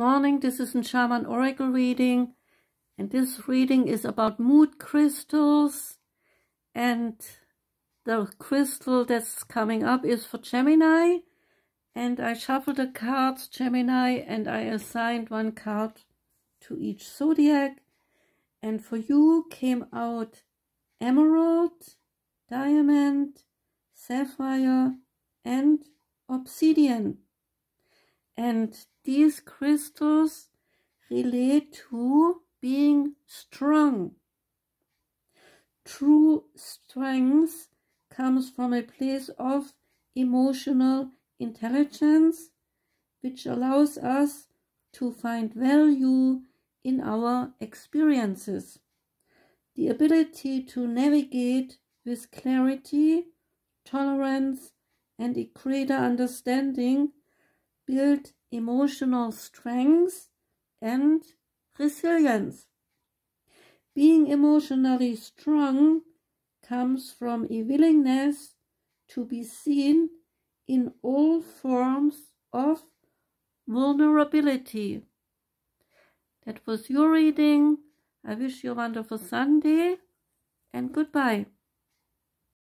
morning. This is a Shaman Oracle reading. And this reading is about mood crystals. And the crystal that's coming up is for Gemini. And I shuffled the cards, Gemini, and I assigned one card to each zodiac. And for you came out emerald, diamond, sapphire, and obsidian. And these crystals relate to being strong. True strength comes from a place of emotional intelligence, which allows us to find value in our experiences. The ability to navigate with clarity, tolerance, and a greater understanding build emotional strength and resilience. Being emotionally strong comes from a willingness to be seen in all forms of vulnerability. That was your reading. I wish you a wonderful Sunday and goodbye.